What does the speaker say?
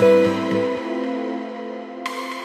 Thank